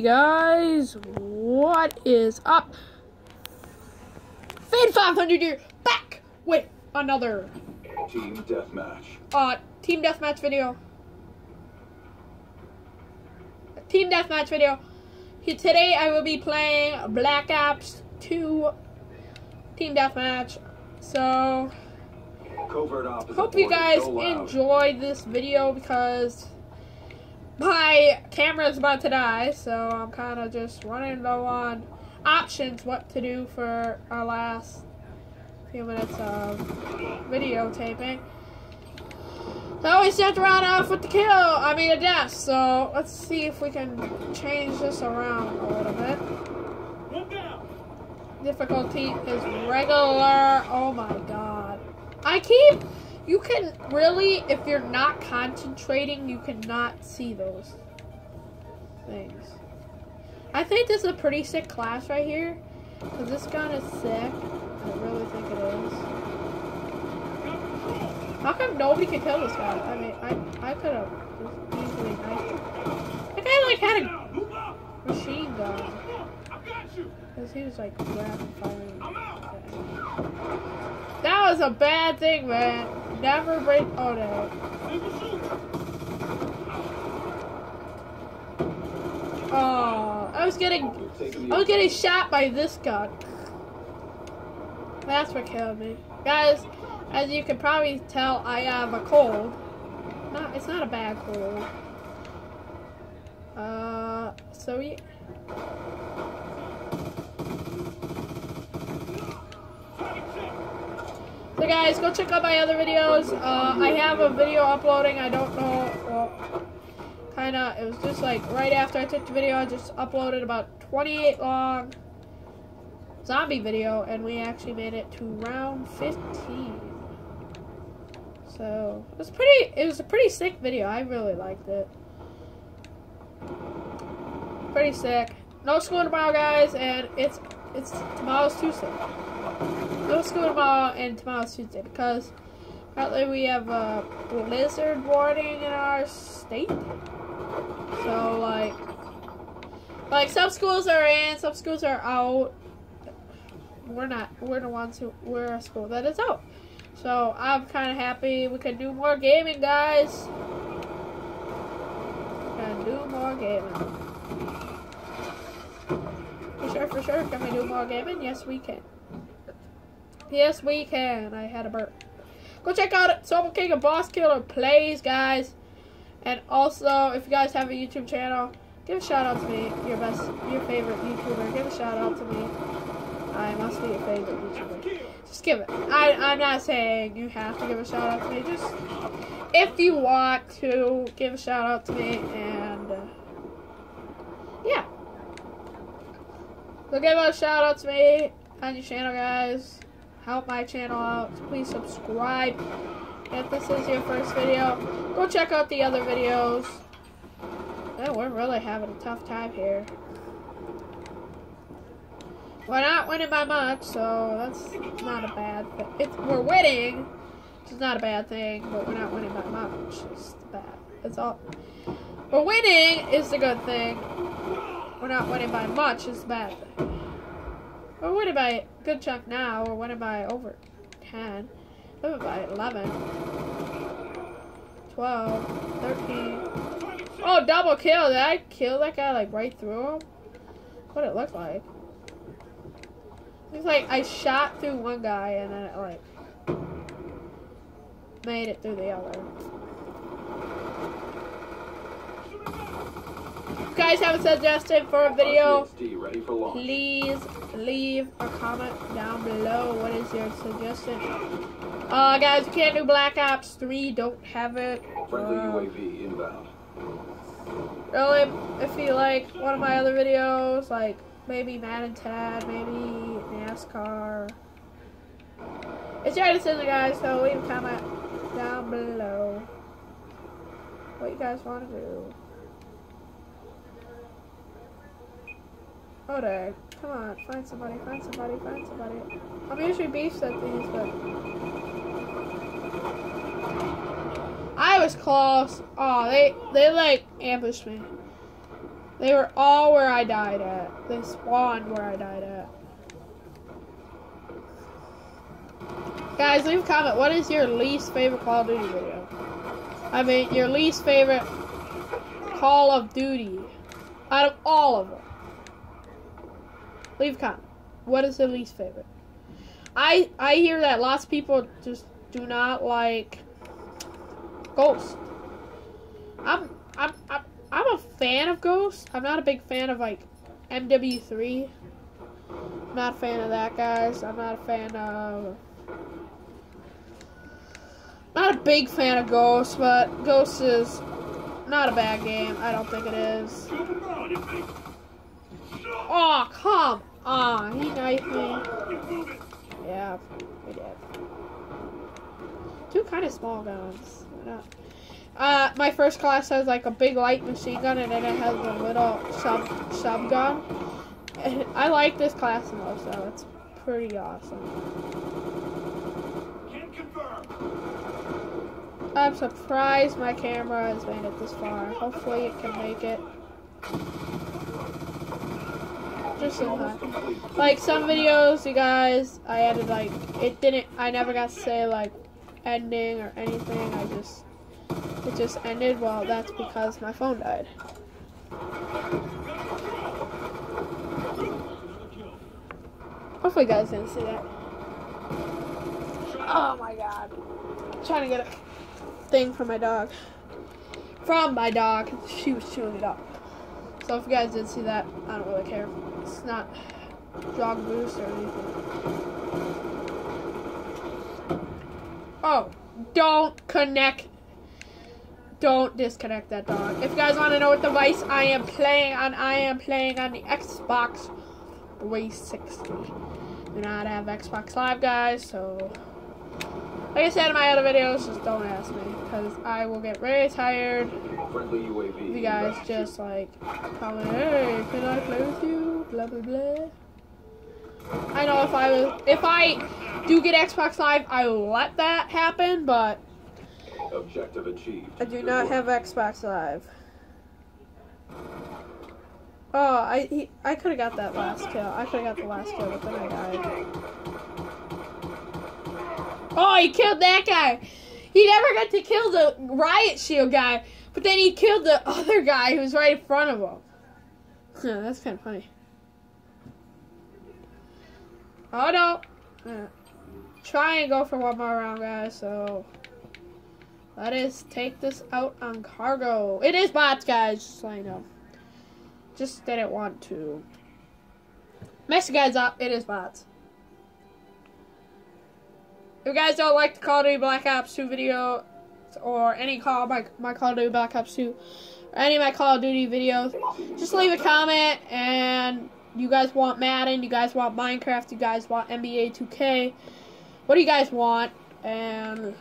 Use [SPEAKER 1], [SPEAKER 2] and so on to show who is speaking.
[SPEAKER 1] Hey guys, what is up? Fade 500 here, back with another
[SPEAKER 2] Team deathmatch.
[SPEAKER 1] uh team deathmatch video. Team deathmatch video. Today I will be playing Black Ops 2 team deathmatch. So hope you guys enjoyed this video because my camera is about to die, so I'm kind of just running low on options what to do for our last few minutes of videotaping. I always have to round off with the kill, I mean a death, so let's see if we can change this around a little bit. Difficulty is regular, oh my god. I keep, you can really, if you're not concentrating, you cannot see those things. I think this is a pretty sick class right here, because this gun is sick. I really think it is. How come nobody can kill this guy? I mean, I I could have easily knifed him. That guy like had a machine gun. Because he was like That was a bad thing, man. Never break. Oh no. Oh, I was getting, I was getting shot by this gun. That's what killed me, guys. As you can probably tell, I have a cold. Not, it's not a bad cold. Uh, so yeah. So guys, go check out my other videos. Uh, I have a video uploading. I don't know. Well, kind of. It was just like right after I took the video, I just uploaded about 28 long zombie video, and we actually made it to round 15. So it was pretty. It was a pretty sick video. I really liked it. Pretty sick. No school tomorrow, guys, and it's it's tomorrow's Tuesday. No school tomorrow and tomorrow's Tuesday because apparently we have a blizzard warning in our state. So like, like some schools are in, some schools are out. We're not. We're the ones who we're a school that is out. So I'm kind of happy we can do more gaming, guys. Can do more gaming. For sure, for sure. Can we do more gaming? Yes, we can. Yes, we can. I had a burp. Go check out Sober King and Boss Killer Plays, guys. And also, if you guys have a YouTube channel, give a shout out to me. Your best, your favorite YouTuber. Give a shout out to me. I must be your favorite YouTuber. Just give it. I, I'm not saying you have to give a shout out to me. Just if you want to give a shout out to me, and uh, yeah. So give a shout out to me on your channel, guys. Help my channel out. Please subscribe. If this is your first video, go check out the other videos. Yeah, we're really having a tough time here. We're not winning by much, so that's not a bad thing. It's, we're winning, which is not a bad thing, but we're not winning by much. It's bad. It's all. We're winning is the good thing. We're not winning by much is the bad thing. We're winning by good chunk now. We're winning by over 10. We're winning by 11. 12. 13. Oh, double kill. Did I kill that guy like right through him? What it looked like. It's like I shot through one guy and then it like made it through the other. You guys have a suggestion for a video,
[SPEAKER 2] RCXD ready for launch.
[SPEAKER 1] please leave a comment down below. What is your suggestion? Uh, guys, you can't do Black Ops 3. Don't have it.
[SPEAKER 2] Friendly
[SPEAKER 1] Uh,
[SPEAKER 2] UAV inbound.
[SPEAKER 1] Really, if you like one of my other videos, like maybe Madden Tad, maybe NASCAR. It's your decision, guys, so leave a comment down below what you guys want to do. Dang. Come on, find somebody, find somebody, find somebody. I'm usually beefs at these, but. I was close. Oh, they, they like ambushed me. They were all where I died at. They spawned where I died at. Guys, leave a comment. What is your least favorite Call of Duty video? I mean, your least favorite Call of Duty out of all of them. Leave a comment. What is the least favorite? I I hear that lots of people just do not like Ghost. I'm I'm I'm I'm a fan of Ghost. I'm not a big fan of like MW3. I'm not a fan of that, guys. I'm not a fan of. Not a big fan of Ghost, but Ghost is not a bad game. I don't think it is. Oh, come on. He knifed me. Yeah, he did. Two kind of small guns. Why not? Uh, my first class has like a big light machine gun, and then it has a little sub sub gun. And I like this class the most, so it's pretty awesome. I'm surprised my camera has made it this far. Hopefully it can make it. Just so high. Like some videos, you guys, I added like, it didn't, I never got to say like ending or anything. I just, it just ended. Well, that's because my phone died. Hopefully you guys didn't see that. Oh my god. I'm trying to get a thing from my dog. From my dog. She was chewing it up. So if you guys did see that, I don't really care. It's not dog boost or anything. Oh, don't connect. Don't disconnect that dog. If you guys want to know what device I am playing on, I am playing on the Xbox 360. Do not have Xbox Live, guys, so like I said in my other videos, just don't ask me because I will get very tired.
[SPEAKER 2] Friendly UAV.
[SPEAKER 1] If you guys just like comment, hey, can I play with you? Blah blah blah. I know if I was, if I do get Xbox Live, I will let that happen, but
[SPEAKER 2] Objective achieved.
[SPEAKER 1] I do
[SPEAKER 2] Good
[SPEAKER 1] not
[SPEAKER 2] work.
[SPEAKER 1] have Xbox Live. Oh, I he, I could have got that last kill. I could have got the last kill, but then I died. Oh, he killed that guy. He never got to kill the riot shield guy, but then he killed the other guy who was right in front of him. Yeah, that's kind of funny. Oh no! Uh, try and go for one more round, guys. So let us take this out on cargo. It is bots, guys. Just so I know. Just didn't want to mess you guys up. It is bots. If you guys don't like the Call of Duty Black Ops 2 video, or any call my my Call of Duty Black Ops 2, or any of my Call of Duty videos, just leave a comment. And you guys want Madden? You guys want Minecraft? You guys want NBA 2K? What do you guys want? And